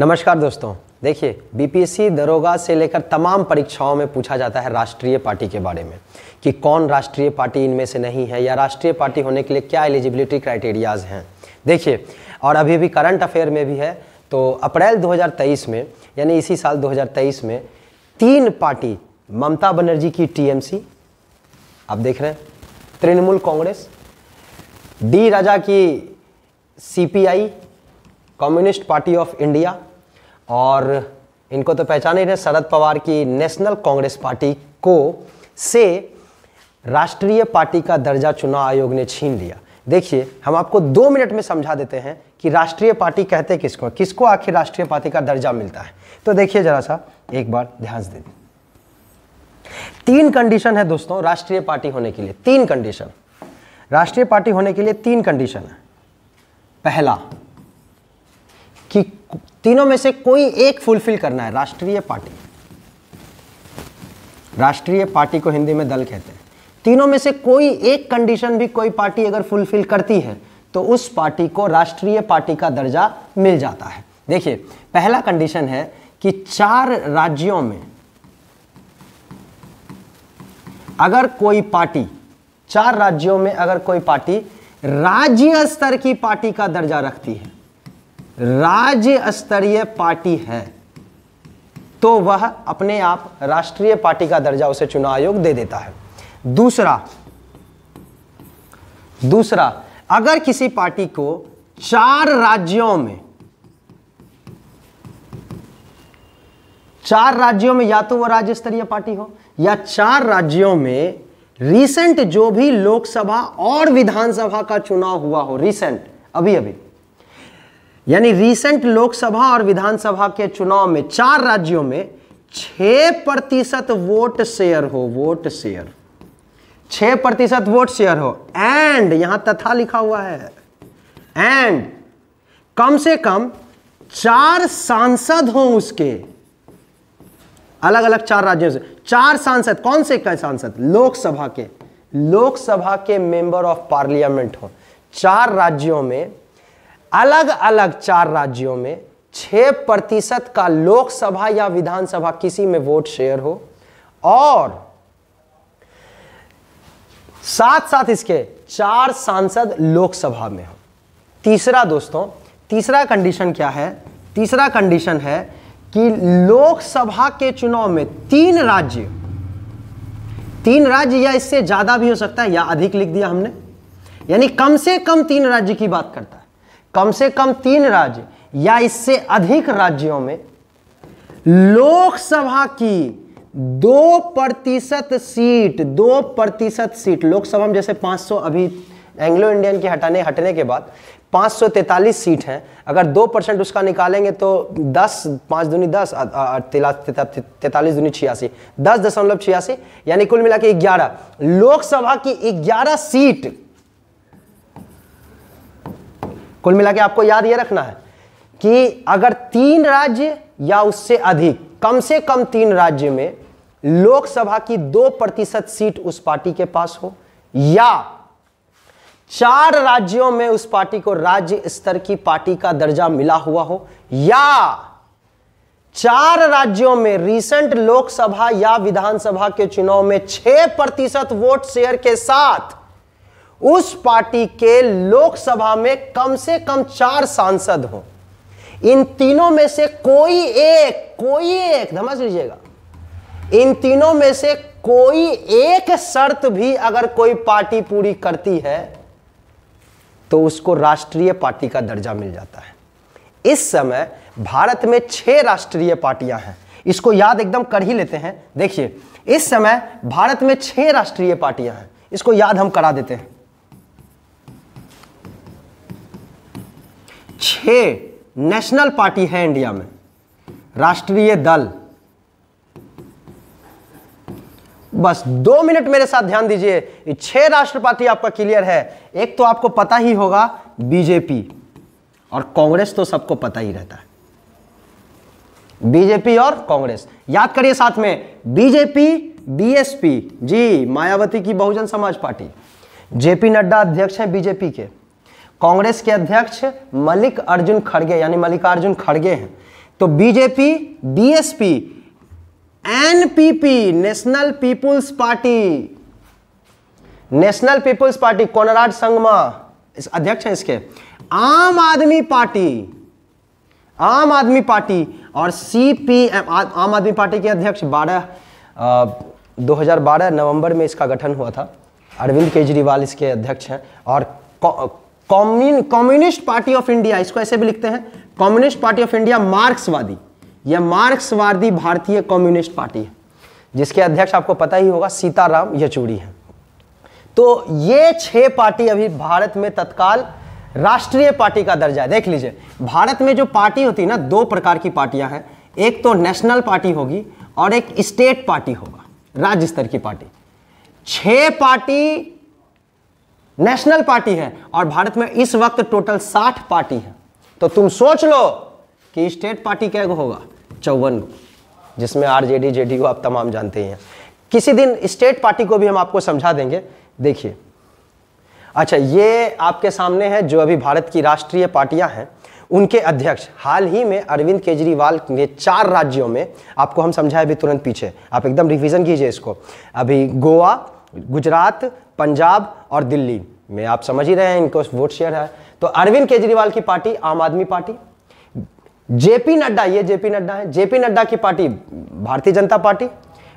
नमस्कार दोस्तों। देखिए बीपीएससी दरोगा से लेकर तमाम परीक्षाओं में पूछा जाता है राष्ट्रीय पार्टी के बारे में कि कौन राष्ट्रीय पार्टी इनमें से नहीं है या राष्ट्रीय पार्टी होने के लिए क्या एलिजिबिलिटी क्राइटेरियाज हैं। देखिए, और अभी भी करंट अफेयर में भी है तो अप्रैल 2023 में, यानी इसी साल 2023 में, तीन पार्टी, ममता बनर्जी की टीएमसी आप देख रहे हैं, तृणमूल कांग्रेस, डी राजा की CPI Communist Party of India और इनको तो पहचान ही रहे शरद पवार की नेशनल कांग्रेस पार्टी को से राष्ट्रीय पार्टी का दर्जा चुनाव आयोग ने छीन लिया। देखिए, हम आपको दो मिनट में समझा देते हैं कि राष्ट्रीय पार्टी कहते किसको किसको आखिर राष्ट्रीय पार्टी का दर्जा मिलता है। तो देखिए जरा सा, एक बार ध्यान दे तीन कंडीशन है दोस्तों राष्ट्रीय पार्टी होने के लिए, तीन कंडीशन राष्ट्रीय पार्टी होने के लिए तीन कंडीशन है। पहला कि तीनों में से कोई एक फुलफिल करना है, राष्ट्रीय पार्टी। राष्ट्रीय पार्टी को हिंदी में दल कहते हैं। तीनों में से कोई एक कंडीशन भी कोई पार्टी अगर फुलफिल करती है तो उस पार्टी को राष्ट्रीय पार्टी का दर्जा मिल जाता है। देखिए, पहला कंडीशन है कि चार राज्यों में अगर कोई पार्टी, चार राज्यों में अगर कोई पार्टी राज्य स्तर की पार्टी का दर्जा रखती है राज्य स्तरीय पार्टी है तो वह अपने आप राष्ट्रीय पार्टी का दर्जा उसे चुनाव आयोग दे देता है। दूसरा दूसरा, अगर किसी पार्टी को चार राज्यों में, चार राज्यों में या तो वह राज्य स्तरीय पार्टी हो, या चार राज्यों में रिसेंट जो भी लोकसभा और विधानसभा का चुनाव हुआ हो रिसेंट अभी अभी यानी रिसेंट लोकसभा और विधानसभा के चुनाव में, चार राज्यों में छह प्रतिशत वोट शेयर हो, वोट शेयर छह प्रतिशत वोट शेयर हो। एंड यहाँ तथा लिखा हुआ है। एंड कम से कम चार सांसद हो उसके। अलग अलग चार राज्यों से। चार सांसद, कौन से कई सांसद? लोकसभा के। लोकसभा के मेंबर ऑफ़ पार्लियामेंट हो। चार राज्यों में अलग अलग चार राज्यों में छह प्रतिशत का लोकसभा या विधानसभा किसी में वोट शेयर हो और साथ साथ इसके चार सांसद लोकसभा में हो। तीसरा दोस्तों, तीसरा कंडीशन क्या है? तीसरा कंडीशन है कि लोकसभा के चुनाव में तीन राज्य तीन राज्य या इससे ज़्यादा भी हो सकता है या अधिक लिख दिया हमने। यानी कम से कम तीन राज्य की बात करता है। कम से कम तीन राज्य या इससे अधिक राज्यों में लोकसभा की दो प्रतिशत सीट, दो प्रतिशत सीट, लोकसभा में जैसे 500 अभी एंग्लो इंडियन के हटाने, हटने के बाद 543 सीट हैं। अगर दो परसेंट उसका निकालेंगे तो 10 पाँच दूनी दस तैतालीस दूनी छियासी, दस दशमलव छियासी, यानी कुल मिला के ग्यारह। लोकसभा की ग्यारह सीट कुल मिला के आपको याद ये रखना है कि अगर तीन राज्य या उससे अधिक, कम से कम तीन राज्य में लोकसभा की दो प्रतिशत सीट उस पार्टी के पास हो, या चार राज्यों में उस पार्टी को राज्य स्तर की पार्टी का दर्जा मिला हुआ हो, या चार राज्यों में रिसेंट लोकसभा या विधानसभा के चुनाव में छह प्रतिशत वोट शेयर के साथ उस पार्टी के लोकसभा में कम से कम चार सांसद हो। इन तीनों में से कोई एक कोई एक समझ लीजिएगा। इन तीनों में से कोई एक शर्त भी अगर कोई पार्टी पूरी करती है तो उसको राष्ट्रीय पार्टी का दर्जा मिल जाता है। इस समय भारत में छह राष्ट्रीय पार्टियाँ हैं। इसको याद एकदम कर ही लेते हैं। देखिए, इस समय भारत में छह राष्ट्रीय पार्टियाँ हैं। इसको याद हम करा देते हैं। छह नेशनल पार्टी है इंडिया में। राष्ट्रीय दल। बस दो मिनट मेरे साथ ध्यान दीजिए। छह राष्ट्र पार्टी आपका क्लियर है। एक तो आपको पता ही होगा, बीजेपी। और कांग्रेस तो सबको पता ही रहता है। बीजेपी और कांग्रेस। याद करिए साथ में, बीजेपी, बीएसपी। जी, मायावती की बहुजन समाज पार्टी। जेपी नड्डा अध्यक्ष हैं बीजेपी के। कांग्रेस के अध्यक्ष मल्लिक अर्जुन खड़गे, यानी मल्लिकार्जुन खड़गे हैं। तो BJP, BSP, NPP, National People's Party. National People's Party, Conrad Sangma अध्यक्ष हैं इसके। आम आदमी पार्टी, आम आदमी पार्टी और सीपीएम आम आदमी पार्टी के अध्यक्ष 12 2012 नवंबर में इसका गठन हुआ था। अरविंद केजरीवाल इसके अध्यक्ष हैं और कम्युनिस्ट पार्टी ऑफ़ इंडिया, इसको ऐसे भी लिखते हैं, कम्युनिस्ट पार्टी ऑफ़ इंडिया मार्क्सवादी। यह मार्क्सवादी भारतीय कम्युनिस्ट पार्टी है, जिसके अध्यक्ष आपको पता ही होगा, सीताराम येचूरी हैं। तो ये छह पार्टी अभी भारत में तत्काल राष्ट्रीय पार्टी का दर्जा है। देख लीजिए, भारत में जो पार्टी होती है ना, दो प्रकार की पार्टियाँ हैं। एक तो नेशनल पार्टी होगी और एक स्टेट पार्टी होगा, राज्य स्तर की पार्टी। छह पार्टी नेशनल पार्टी है और भारत में इस वक्त टोटल साठ पार्टी है। तो तुम सोच लो कि स्टेट पार्टी क्या होगा? चौवन। जिसमें आरजेडी, जेडीयू आप तमाम जानते हैं किसी दिन स्टेट पार्टी को भी हम आपको समझा देंगे। देखिए। अच्छा ये आपके सामने है, जो अभी भारत की राष्ट्रीय पार्टियाँ हैं। उनके अध्यक्ष, हाल ही में अरविंद केजरीवाल ने चार राज्यों में आपको हम समझाए अभी तुरंत पीछे। आप एकदम रिवीजन कीजिए इसको। अभी गोवा गुजरात, पंजाब और दिल्ली। में, आप समझ ही रहे हैं, इनको वोट शेयर है। तो अरविंद केजरीवाल की पार्टी, आम आदमी पार्टी। जेपी नड्डा, ये जेपी नड्डा है। जेपी नड्डा की party, Bharatiya Janata party.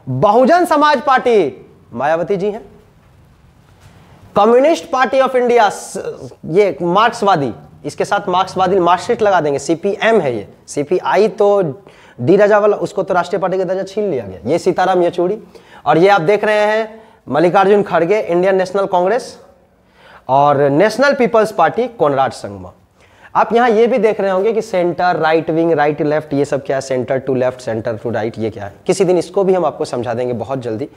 Bahujan Samaj party, Mayawati ji हैं। कम्युनिस्ट पार्टी ऑफ़ इंडिया ये मार्क्सवादी, इसके साथ मार्क्सवादी मार्कशीट लगा देंगे। सीपीएम है ये। सीपीआई तो डी राजा वाला उसको तो राष्ट्रीय पार्टी का दर्जा छीन लिया गया। ये सीताराम येचूरी और ये आप देख रहे हैं मल्लिकार्जुन खड़गे इंडियन नेशनल कांग्रेस और National People's Party Conrad Sangma आप यहाँ ये भी देख रहे होंगे कि centre right wing right left ये सब क्या है? Centre to left centre to right ये क्या है? किसी दिन इसको भी हम आपको समझा देंगे बहुत जल्दी।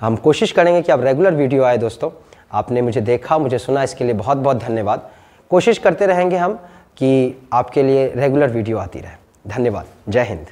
हम कोशिश करेंगे कि आप रेगुलर वीडियो आए दोस्तों। आपने मुझे देखा, मुझे सुना, इसके लिए बहुत बहुत धन्यवाद। कोशिश करते रहेंगे हम कि आपके लिए रेगुलर वीडियो आती रहे। धन्यवाद। जय हिंद।